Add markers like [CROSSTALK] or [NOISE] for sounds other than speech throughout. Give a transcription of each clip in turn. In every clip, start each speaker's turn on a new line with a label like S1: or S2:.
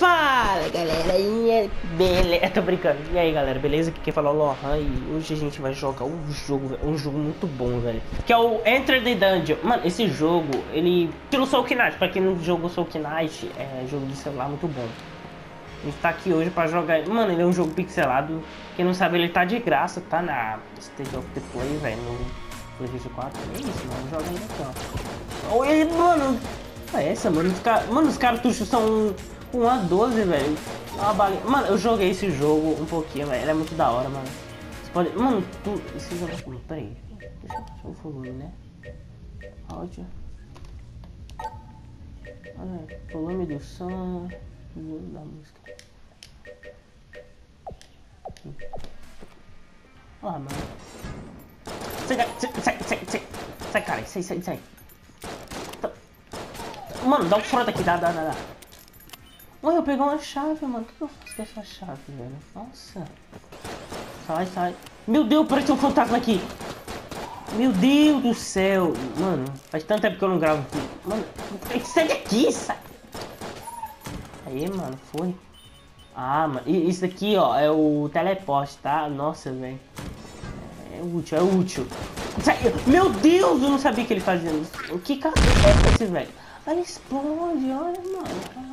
S1: Fala galera, beleza, tô brincando. E aí galera, beleza? Aqui quem fala é o Lohan e hoje a gente vai jogar um jogo, um jogo muito bom, velho. Que é o Enter the Dungeon. Mano, esse jogo, ele tira o Soul Knight. Pra quem não jogou Soul Knight, é jogo de celular muito bom. A gente tá aqui hoje pra jogar. Mano, ele é um jogo pixelado. Quem não sabe, ele tá de graça, tá na State of the Play, velho. No PlayStation 4. É isso, mano. Joga ainda aqui, ó. Oi, mano. É essa, mano. Os, mano, os cartuchos são um a 12, velho. Mano, eu joguei esse jogo um pouquinho, velho. Ele é muito da hora, mano. Você pode. Mano, tu. Esse jogo. Hum, peraí. Deixa eu baixar o volume, né? Áudio. Olha, volume do som. Volume da música. Ó, mano. Sai, sai, sai, sai, sai, sai, cara, sai, sai, sai. Mano, dá um frota aqui, dá, dá, dá, dá. Ué, eu peguei uma chave, mano. O que eu faço com essa chave, velho? Nossa. Sai, sai. Meu Deus, parece um fantasma aqui. Meu Deus do céu. Mano, faz tanto tempo que eu não gravo. Mano, sai daqui, sai. Aí, mano, foi. Ah, mano, isso aqui, ó, é o teleporte, tá? Nossa, velho. É útil, é útil. Sai. Meu Deus, eu não sabia que ele fazia isso. Que cacete é esse, velho? Ele explode, olha, mano.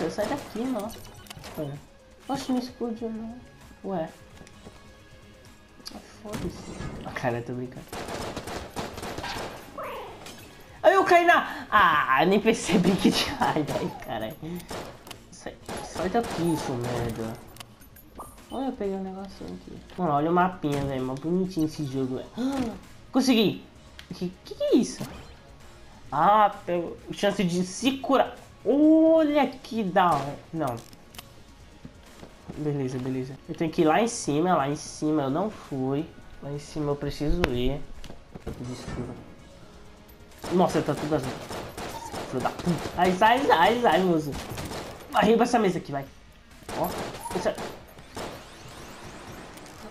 S1: Nossa, sai daqui, nossa. Ué. Oxe, não explodiu não. Ué. Ah, Foda-se. A cara, tô brincando. Aí eu caí na... Ah, nem percebi que tinha... [LAUGHS] Ai, daí, cara. Sai, sai daqui, isso, merda. Olha, eu peguei um negócio aqui. Mano, olha o mapinha, velho. Mó bonitinho esse jogo, velho. [GASPS] Consegui. Que, que que é isso? Ah, pego chance de se curar. Olha que da hora. Não. Beleza, beleza. Eu tenho que ir lá em cima, lá em cima eu não fui. Lá em cima eu preciso ir. Escuro. Nossa, tá tudo azul. Filho da puta. Ai, sai, sai, sai, moço. Arriba essa mesa aqui, vai. Ó. Essa...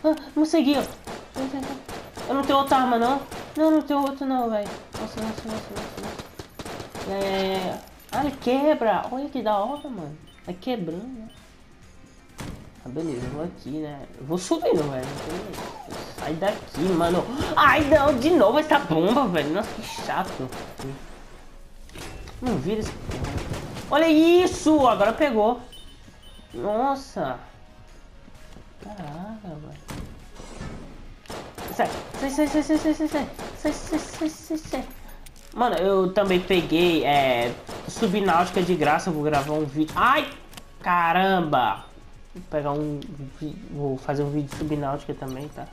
S1: Ah, não segui, ó. Eu não tenho outra arma, não. Não, não tenho outro, não, velho. Nossa, nossa, nossa, nossa, nossa. É, é, é. Ah, ele quebra! Olha que da hora, mano. Vai quebrando, né? Ah, beleza, eu vou aqui, né? Eu vou subindo, velho. Sai daqui, mano. Ai, não, de novo essa bomba, velho. Nossa, que chato. Não vira esse... Olha isso! Agora pegou. Nossa. Caraca, velho. Sai, sai, sai, sai, sai, sai, sai, sai, sai, sai, sai, sai. Mano, eu também peguei, é, Subnáutica de graça, vou gravar um vídeo. Ai, caramba! Vou pegar um, vou fazer um vídeo de Subnáutica também, tá?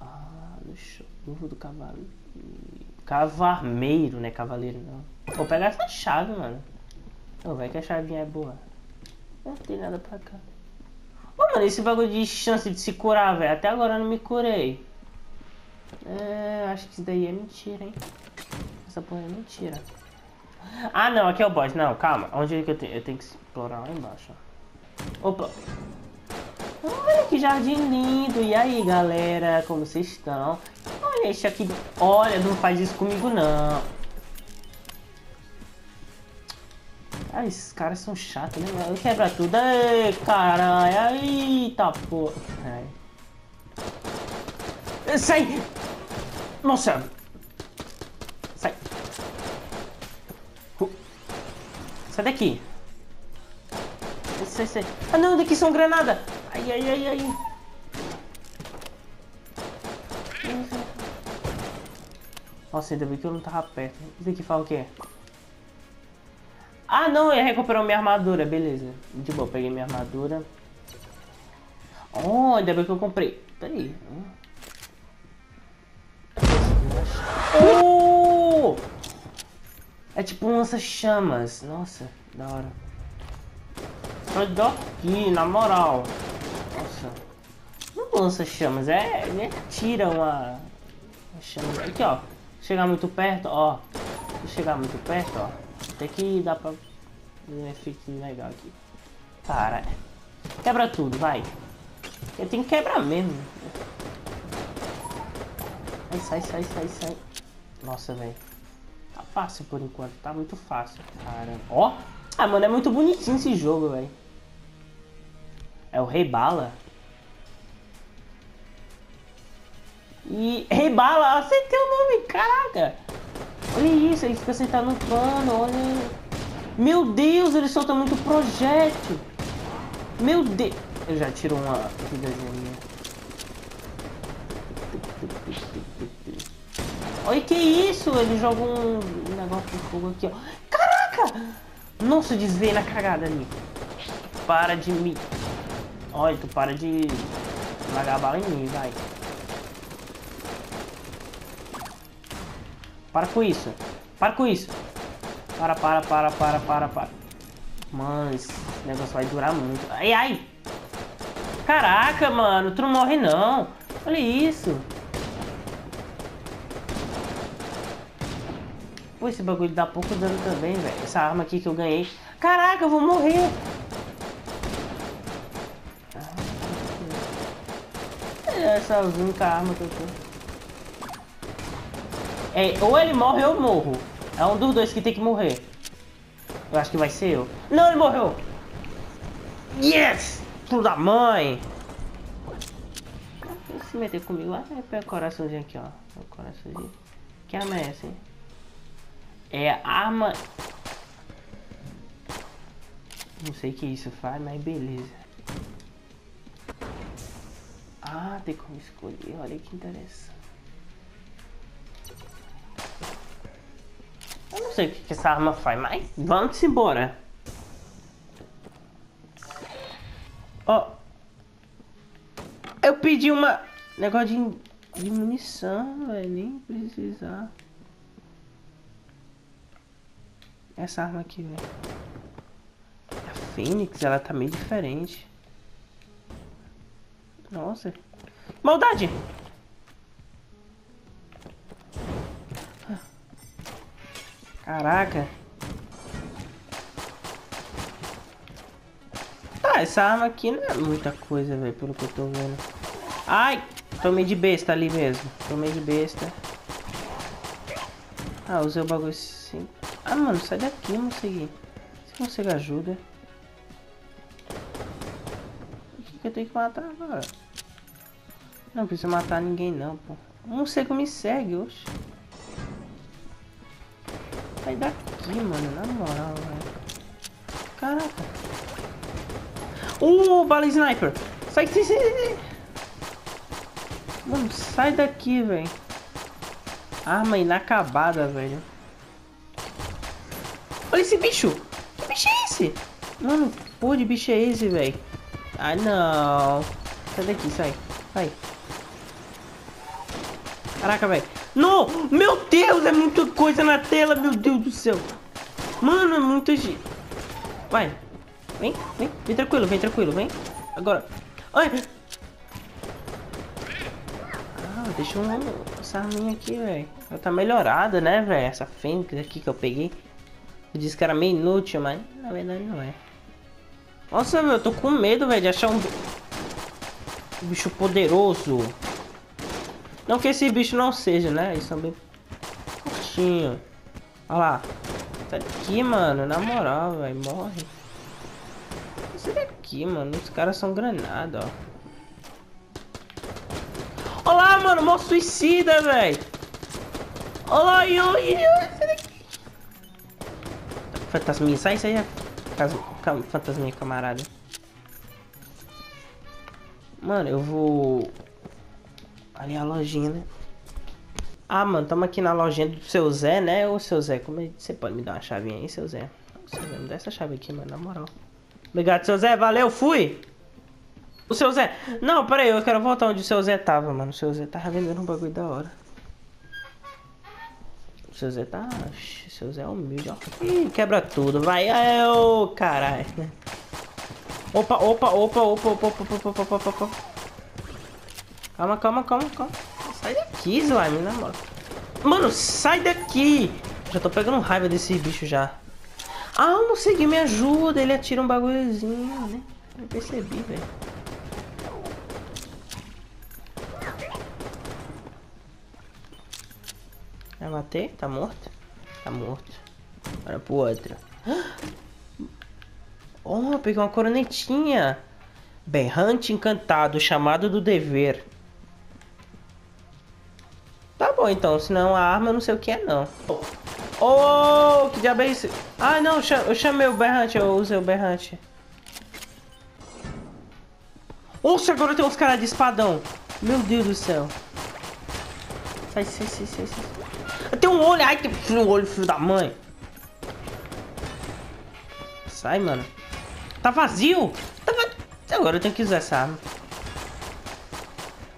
S1: Ah, deixa eu, do cavalo. Cavarmeiro, né? Cavaleiro não. Vou pegar essa chave, mano. Não, vai que a chavinha é boa. Não tem nada pra cá. Ô, mano, esse bagulho de chance de se curar, velho. Até agora eu não me curei. É, acho que isso daí é mentira, hein? Essa porra é mentira. Ah, não, aqui é o boss. Não, calma. Onde é que eu tenho? Eu tenho que explorar lá embaixo. Opa. Olha que jardim lindo. E aí, galera? Como vocês estão? Olha esse aqui. Olha, não faz isso comigo, não. Ah, esses caras são chatos, né? Quebra tudo. Ei, caralho. Eita, porra. Sai! Nossa! Sai daqui. Sai, sai. Ah não, daqui são granada. Ai, ai, ai, ai. Nossa, ainda bem que eu não tava perto. Isso aqui fala o quê? Ah não, ele recuperou minha armadura, beleza. De boa, peguei minha armadura. Oh, ainda bem que eu comprei. Peraí. É tipo um lança-chamas. Nossa, da hora. Sai daqui, na moral. Nossa. Não lança-chamas, é. Ele tira uma. uma. Aqui, ó. Chegar muito perto, ó. Se chegar muito perto, ó. Tem que dar pra. um efeito legal aqui. Cara. Quebra tudo, vai. Eu tenho que quebrar mesmo. Sai, sai, sai, sai, sai. Nossa, velho. Fácil por enquanto. Tá muito fácil, cara. Ó. Ah, mano, é muito bonitinho esse jogo, velho. É o Rei Bala. E Rei Bala, acertei o nome, caraca. Olha isso, ele fica sentado no pano, olha. Meu Deus, ele solta muito projétil. Meu Deus. Eu já tiro uma vidazinha Olha que isso, ele joga um negócio de fogo aqui, ó. Caraca! Nossa, desviei na cagada ali. Para de me... Olha, tu para de largar bala em mim, vai. Para com isso. Para com isso. Para, para, para, para, para, para. Mano, esse negócio vai durar muito. Ai, ai. Caraca, mano. Tu não morre, não. Olha isso. Pô, esse bagulho dá pouco dano também, velho. Essa arma aqui que eu ganhei. Caraca, eu vou morrer. É essa única arma que eu tenho. É, ou ele morre ou eu morro. É um dos dois que tem que morrer. Eu acho que vai ser eu. Não, ele morreu! Yes! Tudo da mãe! Se meter comigo lá, é pega o coraçãozinho aqui, ó. O coraçãozinho. Que arma é essa, hein? É arma... Não sei o que isso faz, mas beleza. Ah, tem como escolher. Olha que interessante. Eu não sei o que essa arma faz, mas vamos embora. Ó. Eu pedi uma... Negócio de, de munição, velho. Nem precisar. Essa arma aqui, velho. A Fênix, ela tá meio diferente. Nossa. Maldade! Caraca. Tá, essa arma aqui não é muita coisa, velho, pelo que eu tô vendo. Ai! Tomei de besta ali mesmo. Tomei de besta. Ah, usei o bagulho assim. Ah, mano, sai daqui, morceguinho. Se consegue ajuda. O que, eu tenho que matar agora? Não precisa matar ninguém não, pô. Um morcego me segue, oxe. Sai daqui, mano, na moral, velho. Caraca. Uh, bala sniper. Sai, sai, sai. Mano, sai daqui, velho. Arma inacabada, velho. Olha esse bicho. Que bicho é esse? Mano, porra de bicho é esse, velho? Ah, não. Sai daqui, sai. Sai. Caraca, velho. Não! Meu Deus, é muita coisa na tela, meu Deus do céu. Mano, é muita gente. Vai. Vem, vem. Vem tranquilo, vem tranquilo, vem. Agora. Ai! Ah, deixa um, essa arminha aqui, velho. Ela tá melhorada, né, velho? Essa fênix aqui que eu peguei. Eu disse que era meio inútil, mas na verdade não é. Nossa, meu, eu tô com medo, velho, de achar um... um bicho poderoso. Não que esse bicho não seja, né? Eles são bem curtinho. Olha lá. Sai daqui, mano. Na moral, velho. Morre. Sai daqui, mano. Os caras são granada, ó. Olha lá, mano. Mó suicida, velho. Olha lá, daqui. Fantasminha, sai, sai. Fantasminha, camarada. Mano, eu vou Ali a lojinha, né? Ah, mano, tamo aqui na lojinha do seu Zé, né? Ô, seu Zé, como é... você pode me dar uma chavinha aí, seu Zé? Seu Zé, me dá essa chave aqui, mano, na moral. Obrigado, seu Zé, valeu, fui! O seu Zé... Não, pera aí, eu quero voltar onde o seu Zé tava, mano. O seu Zé tava vendendo um bagulho da hora. O seu Zé tá... O seu Zé é humilde, ó. Ih, quebra tudo, vai. Ai, ô, caralho. Opa, opa, opa, opa, opa, opa, opa, opa, opa, opa. Calma, calma, calma, calma. Sai daqui, slime, na moral. Mano, sai daqui! Já tô pegando raiva desse bicho já. Ah, o morceguinho me ajuda. Ele atira um bagulhozinho, né? Não percebi, velho. Já matei? Tá morto? Tá morto. Bora pro outro. [GASPS] Oh, peguei uma coronetinha. Berrante encantado, chamado do dever. Tá bom então, senão a arma eu não sei o que é não. Oh, que diabo é? Ah não, eu chamei o berrante, eu usei o berrante. Nossa, agora tem uns caras de espadão. Meu Deus do céu. Sai, sai, sai, sai, sai. Um olho, ai, tem um olho, filho da mãe. Sai, mano. Tá vazio. Tá. Agora eu tenho que usar essa arma.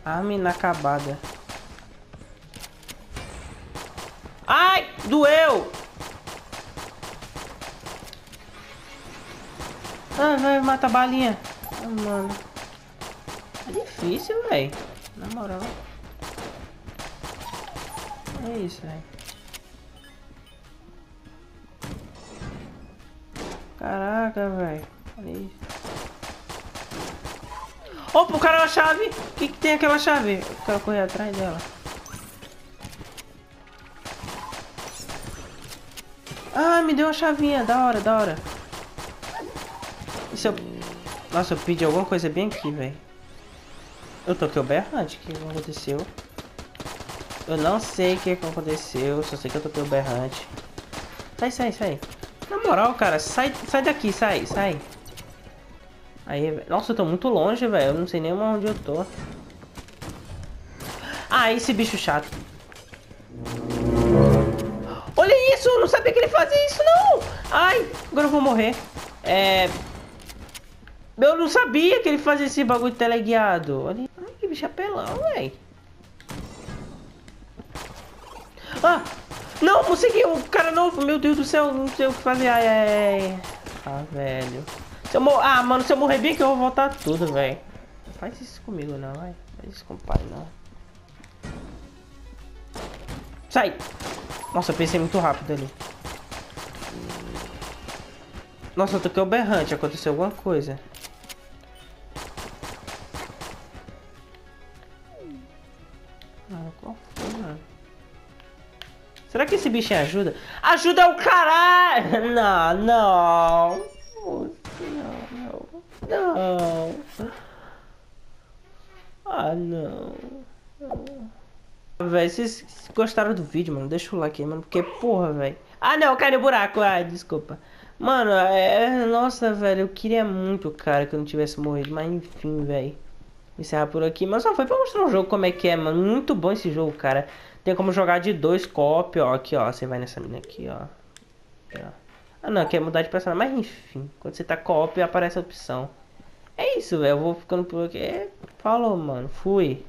S1: Arma inacabada. Ai, doeu. Ah, vai matar a balinha. Ah, mano. É difícil, velho. Na moral. É isso, velho. Caraca, velho. Opa, o cara é uma chave. O que, que tem aquela chave? Quero correr atrás dela. Ah, me deu uma chavinha. Da hora, da hora. E se eu... Nossa, eu pedi alguma coisa bem aqui, velho. Eu toquei o berrante. O que aconteceu? Eu não sei o que aconteceu. Só sei que eu toquei o berrante. Sai, sai, sai. Na moral, cara, sai, sai daqui, sai, sai. Aí, nossa, eu tô muito longe, velho. Eu não sei nem onde eu tô. Ah, esse bicho chato. Olha isso! Eu não sabia que ele fazia isso, não! Ai, agora eu vou morrer. É... Eu não sabia que ele fazia esse bagulho teleguiado. Olha... Ai, que bicho apelão, velho. Ah! Não, consegui! O cara novo! Meu Deus do céu, não sei o que fazer. Ai, ai. Ah, velho. Se eu mor... Ah, mano, se eu morrer bem aqui, eu vou voltar tudo, velho. Não faz isso comigo, não, vai. Faz isso com o pai, não. Sai! Nossa, eu pensei muito rápido ali. Nossa, eu toquei o berrante. Aconteceu alguma coisa. Será que esse bicho ajuda? Ajuda o caralho! [LAUGHS] Não, não. Não, não. Não. Ah, não. não. Véi, vocês gostaram do vídeo, mano? Deixa o like aí, mano. Porque, porra, velho. Ah, não, cai no buraco. Ai, desculpa. Mano, é... Nossa, velho, eu queria muito, cara, que eu não tivesse morrido. Mas, enfim, velho. Encerrar por aqui. Mas só foi pra mostrar o jogo como é que é, mano. Muito bom esse jogo, cara. Tem como jogar de dois copy, ó. Aqui, ó. Você vai nessa mina aqui, ó. Ah, não, quer mudar de personagem. Mas, enfim. Quando você tá copy, aparece a opção. É isso, velho. Eu vou ficando por aqui. Falou, mano. Fui.